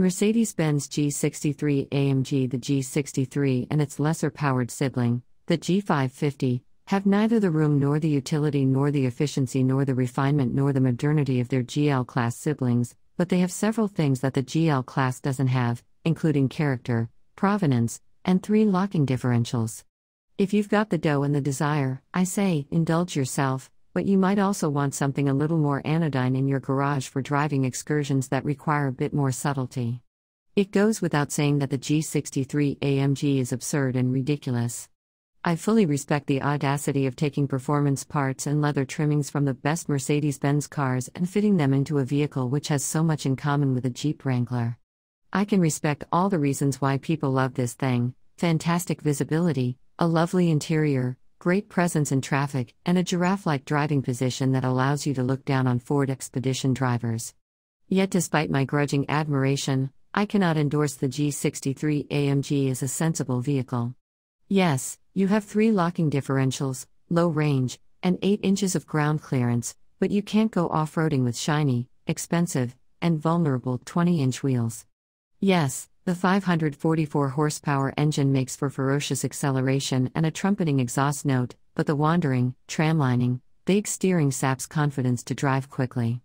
Mercedes Benz G63 AMG The G63 and its lesser powered sibling, the G550, have neither the room nor the utility nor the efficiency nor the refinement nor the modernity of their GL class siblings, but they have several things that the GL class doesn't have, including character, provenance, and three locking differentials. If you've got the dough and the desire, I say, indulge yourself, but you might also want something a little more anodyne in your garage for driving excursions that require a bit more subtlety. It goes without saying that the G63 AMG is absurd and ridiculous. I fully respect the audacity of taking performance parts and leather trimmings from the best Mercedes Benz cars and fitting them into a vehicle which has so much in common with a Jeep Wrangler. I can respect all the reasons why people love this thing fantastic visibility, a lovely interior, great presence in traffic, and a giraffe like driving position that allows you to look down on Ford Expedition drivers. Yet, despite my grudging admiration, I cannot endorse the G63 AMG as a sensible vehicle. Yes, you have three locking differentials, low range, and 8 inches of ground clearance, but you can't go off roading with shiny, expensive, and vulnerable 20 inch wheels. Yes, the 544 horsepower engine makes for ferocious acceleration and a trumpeting exhaust note, but the wandering, tramlining, big steering saps confidence to drive quickly.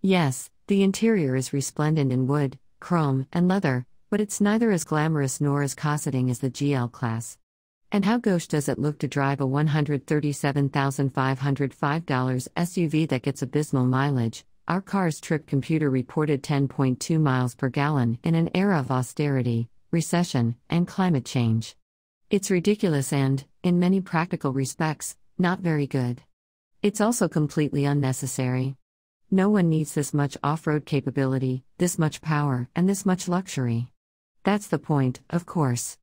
Yes, the interior is resplendent in wood, chrome, and leather, but it's neither as glamorous nor as cosseting as the GL class. And how gauche does it look to drive a $137,505 SUV that gets abysmal mileage, our car's trip computer reported 10.2 miles per gallon in an era of austerity, recession, and climate change. It's ridiculous and, in many practical respects, not very good. It's also completely unnecessary. No one needs this much off road capability, this much power, and this much luxury. That's the point, of course.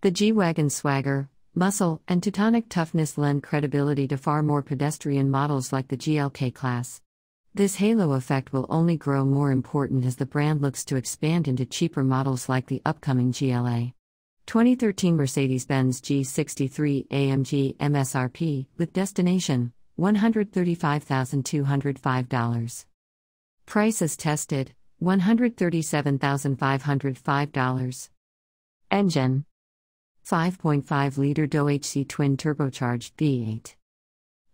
The G Wagon's swagger, muscle, and Teutonic toughness lend credibility to far more pedestrian models like the GLK class. This halo effect will only grow more important as the brand looks to expand into cheaper models like the upcoming GLA. 2013 Mercedes Benz G63 AMG MSRP with destination $135,205. Price as tested $137,505. Engine 5.5 liter DOHC twin turbocharged V8.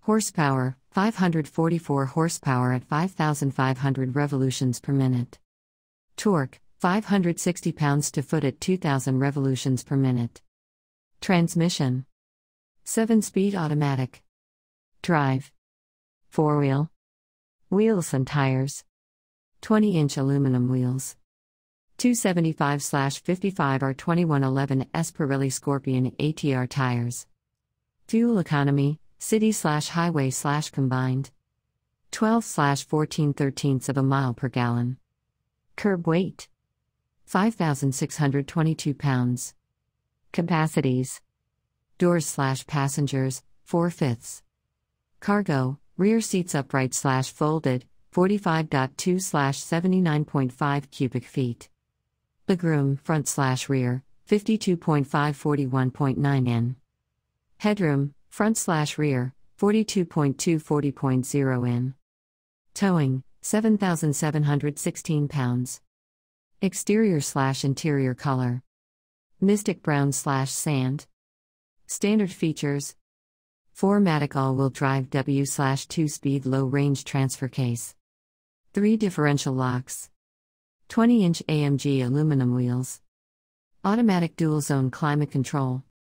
Horsepower 544 horsepower at 5,500 revolutions per minute. Torque 560 pounds to foot at 2,000 revolutions per minute. Transmission 7 speed automatic. Drive 4 wheel. Wheels and tires 20 inch aluminum wheels. 275 55 R 2111 S Pirelli Scorpion ATR tires. Fuel economy city slash highway slash combined. 12 slash 14 thirteenths of a mile per gallon. Curb weight. 5622 pounds. Capacities. Doors slash passengers 4 fifths. Cargo rear seats upright slash folded 45.2 slash 79.5 cubic feet. Legroom front slash rear 52.5 41.9 n. Headroom front slash rear, 42.2 40.0 in. Towing, 7,716 pounds. Exterior slash interior color. Mystic brown slash sand. Standard features 4MATIC all wheel drive W slash 2 speed low range transfer case. 3 differential locks. 20 inch AMG aluminum wheels. Automatic dual zone climate control.